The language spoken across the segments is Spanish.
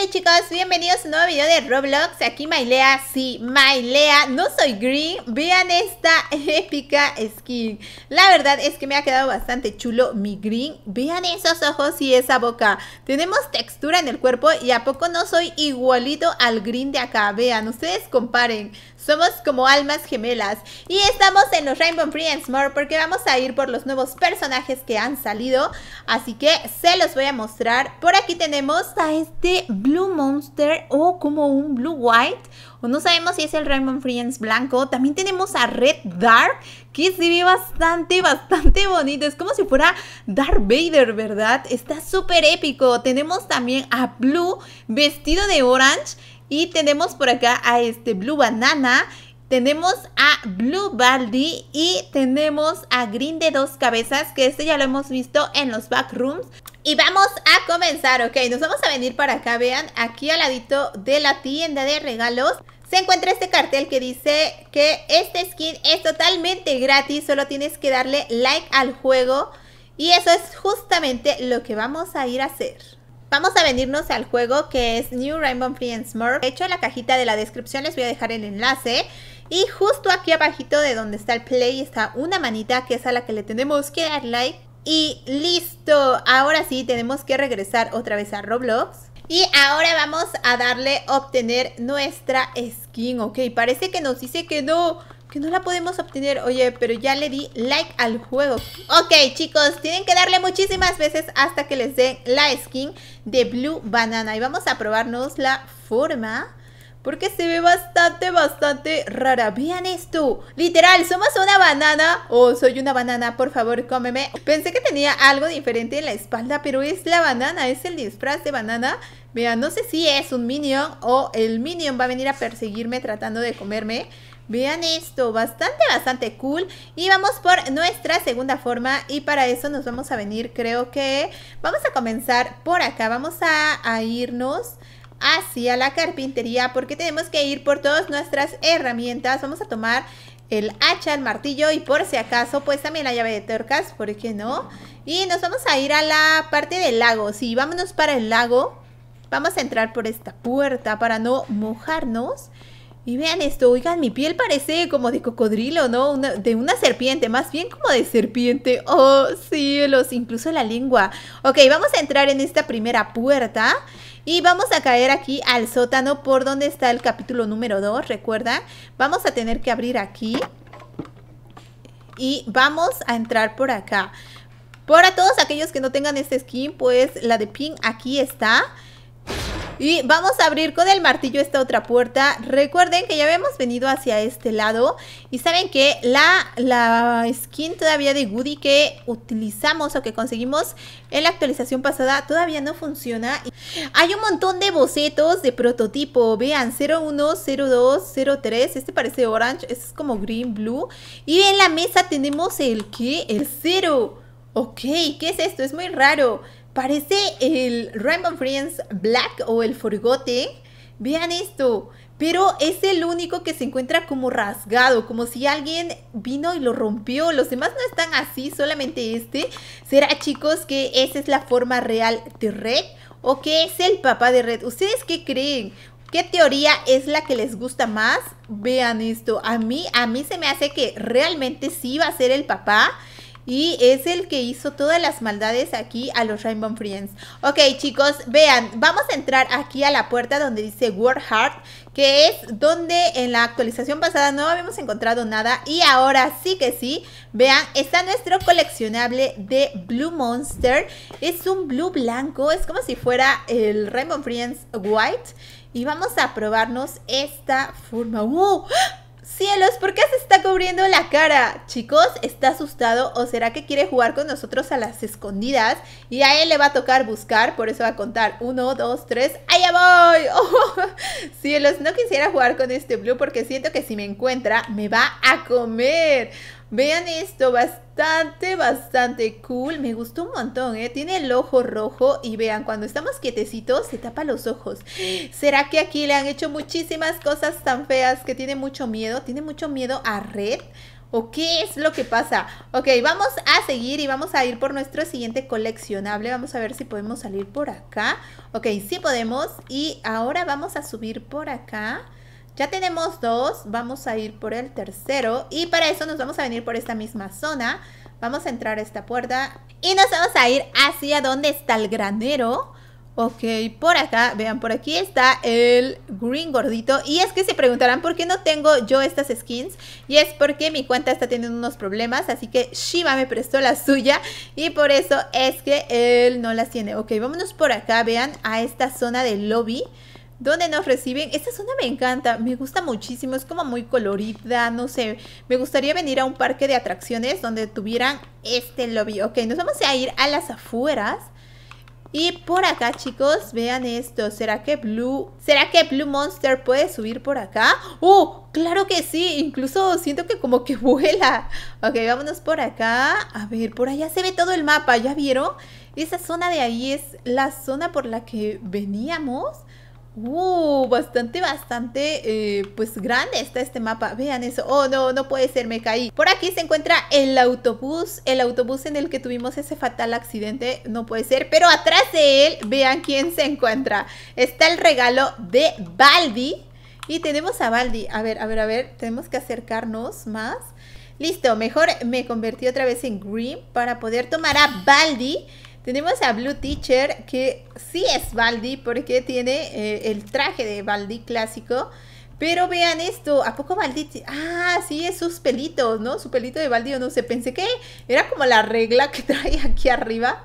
Hola chicos, bienvenidos a un nuevo video de Roblox, aquí Mailea, sí, Mailea, no soy Green, vean esta épica skin, la verdad es que me ha quedado bastante chulo mi Green, vean esos ojos y esa boca, tenemos textura en el cuerpo y a poco no soy igualito al Green de acá, vean, ustedes comparen, somos como almas gemelas y estamos en los Rainbow Friends More porque vamos a ir por los nuevos personajes que han salido, así que se los voy a mostrar, por aquí tenemos a este Blue Monster o como un Blue White. O no sabemos si es el Rainbow Friends blanco. También tenemos a Red Dark, que se ve bastante, bastante bonito. Es como si fuera Darth Vader, ¿verdad? Está súper épico. Tenemos también a Blue vestido de orange. Y tenemos por acá a este Blue Banana. Tenemos a Blue Baldi y tenemos a Green de dos cabezas, que este ya lo hemos visto en los backrooms. Y vamos a comenzar, ok, nos vamos a venir para acá, vean, aquí al ladito de la tienda de regalos se encuentra este cartel que dice que este skin es totalmente gratis, solo tienes que darle like al juego y eso es justamente lo que vamos a ir a hacer. Vamos a venirnos al juego que es New Rainbow Friends Smurf. De hecho, en la cajita de la descripción les voy a dejar el enlace. Y justo aquí abajito de donde está el play está una manita que es a la que le tenemos que dar like. Y listo, ahora sí tenemos que regresar otra vez a Roblox. Y ahora vamos a darle obtener nuestra skin, ok, parece que nos dice que no, que no la podemos obtener, oye, pero ya le di like al juego Ok chicos, tienen que darle muchísimas veces hasta que les den la skin de Blue Banana Y vamos a probarnos la forma porque se ve bastante, bastante rara. Vean esto. Literal, somos una banana. Oh, soy una banana, por favor, cómeme. Pensé que tenía algo diferente en la espalda, pero es la banana. Es el disfraz de banana. Vean, no sé si es un minion o el minion va a venir a perseguirme tratando de comerme. Vean esto, bastante, bastante cool. Y vamos por nuestra segunda forma y para eso nos vamos a venir, creo que vamos a comenzar por acá. Vamos a, a irnos hacia la carpintería porque tenemos que ir por todas nuestras herramientas. Vamos a tomar el hacha, el martillo y por si acaso pues también la llave de tuercas, ¿por qué no? Y nos vamos a ir a la parte del lago, sí, vámonos para el lago. Vamos a entrar por esta puerta para no mojarnos. Y vean esto, oigan, mi piel parece como de cocodrilo, ¿no? de una serpiente, más bien como de serpiente. Oh, cielos, incluso la lengua. Ok, vamos a entrar en esta primera puerta. Y vamos a caer aquí al sótano por donde está el capítulo número 2, recuerda. Vamos a tener que abrir aquí. Y vamos a entrar por acá. Para todos aquellos que no tengan este skin, pues la de ping aquí está. Y vamos a abrir con el martillo esta otra puerta. Recuerden que ya habíamos venido hacia este lado. Y saben que la, la skin todavía de Woody que utilizamos o que conseguimos en la actualización pasada todavía no funciona. Hay un montón de bocetos de prototipo. Vean, 01, 02, 03. Este parece orange. Este es como green, blue. Y en la mesa tenemos el que? El 0. Ok, ¿qué es esto? Es muy raro. Parece el Rainbow Friends Black o el Forgotten. Vean esto. Pero es el único que se encuentra como rasgado, como si alguien vino y lo rompió. Los demás no están así, solamente este. ¿Será, chicos, que esa es la forma real de Red? ¿O que es el papá de Red? ¿Ustedes qué creen? ¿Qué teoría es la que les gusta más? Vean esto. A mí, a mí se me hace que realmente sí va a ser el papá. Y es el que hizo todas las maldades aquí a los Rainbow Friends. Ok, chicos, vean, vamos a entrar aquí a la puerta donde dice World Heart, que es donde en la actualización pasada no habíamos encontrado nada. Y ahora sí que sí, vean, está nuestro coleccionable de Blue Monster. Es un blue blanco, es como si fuera el Rainbow Friends White. Y vamos a probarnos esta forma. ¡Uh! ¡Cielos! ¿Por qué se está cubriendo la cara? Chicos, ¿está asustado o será que quiere jugar con nosotros a las escondidas? Y a él le va a tocar buscar, por eso va a contar. Uno, dos, tres. ¡Allá voy! ¡Oh! Cielos, no quisiera jugar con este blue porque siento que si me encuentra me va a comer. Vean esto, bastante, bastante cool. Me gustó un montón, ¿eh? Tiene el ojo rojo y vean, cuando estamos quietecitos se tapa los ojos. ¿Será que aquí le han hecho muchísimas cosas tan feas que tiene mucho miedo? ¿Tiene mucho miedo a Red? ¿O qué es lo que pasa? Ok, vamos a seguir y vamos a ir por nuestro siguiente coleccionable. Vamos a ver si podemos salir por acá. Ok, sí podemos. Y ahora vamos a subir por acá. Ya tenemos dos, vamos a ir por el tercero y para eso nos vamos a venir por esta misma zona. Vamos a entrar a esta puerta y nos vamos a ir hacia donde está el granero. Ok, por acá, vean, por aquí está el green gordito. Y es que se preguntarán por qué no tengo yo estas skins. Y es porque mi cuenta está teniendo unos problemas. Así que Shiva me prestó la suya. Y por eso es que él no las tiene. Ok, vámonos por acá, vean, a esta zona del lobby donde nos reciben. Esta zona me encanta, me gusta muchísimo, es como muy colorida, no sé. Me gustaría venir a un parque de atracciones donde tuvieran este lobby. Ok, nos vamos a ir a las afueras. Y por acá, chicos, vean esto. ¿Será que Blue... ¿Será que Blue Monster puede subir por acá? ¡Oh! ¡Claro que sí! Incluso siento que como que vuela. Ok, vámonos por acá. A ver, por allá se ve todo el mapa. ¿Ya vieron? Esa zona de ahí es la zona por la que veníamos. Uh, bastante, bastante, eh, pues grande está este mapa. Vean eso. Oh, no, no puede ser, me caí. Por aquí se encuentra el autobús, el autobús en el que tuvimos ese fatal accidente. No puede ser, pero atrás de él, vean quién se encuentra. Está el regalo de Baldi. Y tenemos a Baldi. A ver, a ver, a ver, tenemos que acercarnos más. Listo, mejor me convertí otra vez en Green para poder tomar a Baldi. Tenemos a Blue Teacher, que sí es Baldi, porque tiene eh, el traje de Baldi clásico. Pero vean esto, ¿a poco Baldi? Ah, sí, es sus pelitos, ¿no? Su pelito de Baldi, no sé, pensé que era como la regla que trae aquí arriba.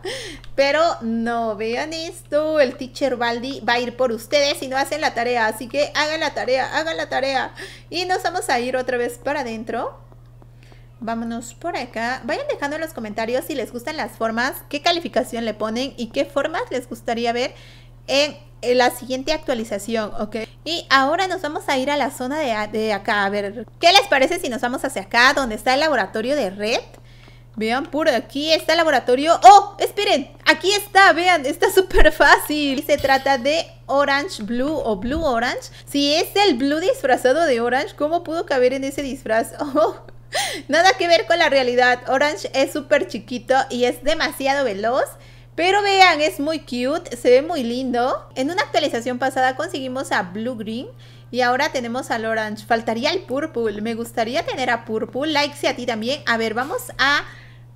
Pero no, vean esto, el teacher Baldi va a ir por ustedes si no hacen la tarea. Así que hagan la tarea, hagan la tarea. Y nos vamos a ir otra vez para adentro. Vámonos por acá. Vayan dejando en los comentarios si les gustan las formas, qué calificación le ponen y qué formas les gustaría ver en, la siguiente actualización, ¿ok? Y ahora nos vamos a ir a la zona de, acá. A ver, ¿qué les parece si nos vamos hacia acá, donde está el laboratorio de Red? Vean, por aquí está el laboratorio. ¡Oh! Esperen, aquí está, vean, está súper fácil. Se trata de Orange Blue o Blue Orange. Si es el Blue disfrazado de Orange, ¿cómo pudo caber en ese disfraz? ¡Oh! Nada que ver con la realidad. Orange es súper chiquito y es demasiado veloz. Pero vean, es muy cute, se ve muy lindo. En una actualización pasada conseguimos a Blue Green y ahora tenemos al Orange. Faltaría el Purple. Me gustaría tener a Purple. Like si a ti también. A ver, vamos a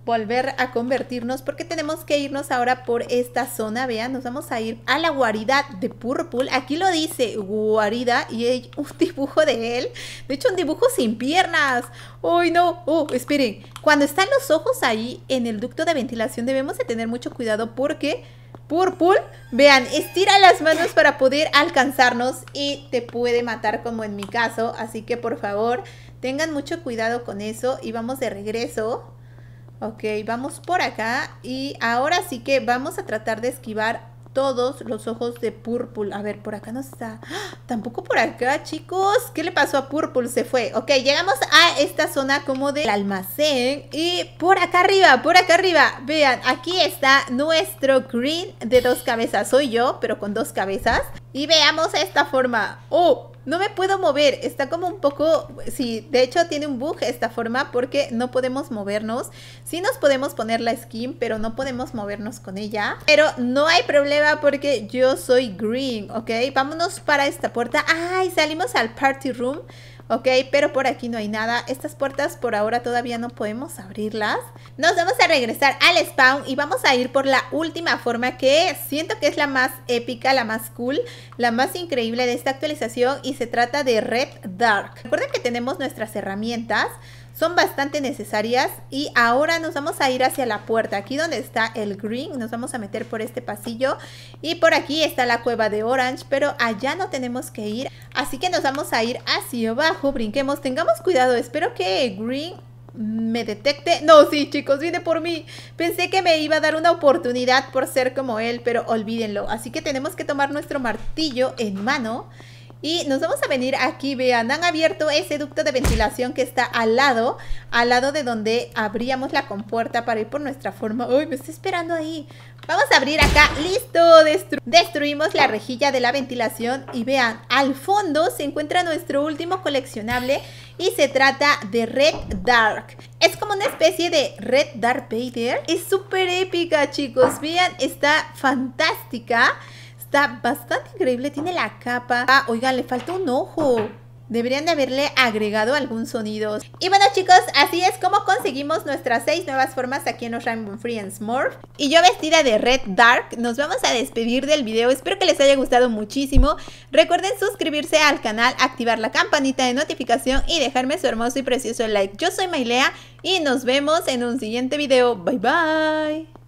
volver a convertirnos porque tenemos que irnos ahora por esta zona, vean, nos vamos a ir a la guarida de Purple, aquí lo dice guarida y hay un dibujo de él, de hecho un dibujo sin piernas, ¡Uy, no! ¡Oh, esperen! Cuando están los ojos ahí en el ducto de ventilación debemos de tener mucho cuidado porque Purple, vean, estira las manos para poder alcanzarnos y te puede matar como en mi caso, así que por favor tengan mucho cuidado con eso y vamos de regreso Ok, vamos por acá y ahora sí que vamos a tratar de esquivar todos los ojos de Purple. A ver, por acá no está. ¡Ah! Tampoco por acá, chicos. ¿Qué le pasó a Purple? Se fue. Ok, llegamos a esta zona como del almacén. Y por acá arriba, por acá arriba. Vean, aquí está nuestro green de dos cabezas. Soy yo, pero con dos cabezas. Y veamos esta forma. ¡Oh! No me puedo mover, está como un poco, sí, de hecho tiene un bug esta forma porque no podemos movernos. Sí nos podemos poner la skin, pero no podemos movernos con ella. Pero no hay problema porque yo soy green, ¿ok? Vámonos para esta puerta. ¡Ay! Salimos al party room. Ok, pero por aquí no hay nada. Estas puertas por ahora todavía no podemos abrirlas. Nos vamos a regresar al spawn y vamos a ir por la última forma que siento que es la más épica, la más cool, la más increíble de esta actualización y se trata de Red Dark. Recuerden que tenemos nuestras herramientas son bastante necesarias y ahora nos vamos a ir hacia la puerta, aquí donde está el green, nos vamos a meter por este pasillo y por aquí está la cueva de orange, pero allá no tenemos que ir, así que nos vamos a ir hacia abajo, brinquemos, tengamos cuidado, espero que green me detecte. No, sí, chicos, viene por mí. Pensé que me iba a dar una oportunidad por ser como él, pero olvídenlo. Así que tenemos que tomar nuestro martillo en mano Y nos vamos a venir aquí, vean, han abierto ese ducto de ventilación que está al lado, al lado de donde abríamos la compuerta para ir por nuestra forma. ¡Uy, me estoy esperando ahí! Vamos a abrir acá, listo, destruimos la rejilla de la ventilación y vean, al fondo se encuentra nuestro último coleccionable y se trata de Red Dark. Es como una especie de Red Dark Vader. Es súper épica, chicos, vean, está fantástica. Está bastante increíble, tiene la capa. Ah, oigan, le falta un ojo. Deberían de haberle agregado algún sonido. Y bueno chicos, así es como conseguimos nuestras seis nuevas formas aquí en los Rainbow Friends Morph. Y yo vestida de Red Dark, nos vamos a despedir del video. Espero que les haya gustado muchísimo. Recuerden suscribirse al canal, activar la campanita de notificación y dejarme su hermoso y precioso like. Yo soy Mailea y nos vemos en un siguiente video. Bye bye.